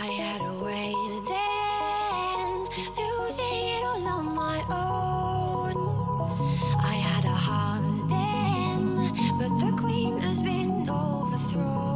I had a way then, losing it all on my own. I had a heart then, but the queen has been overthrown.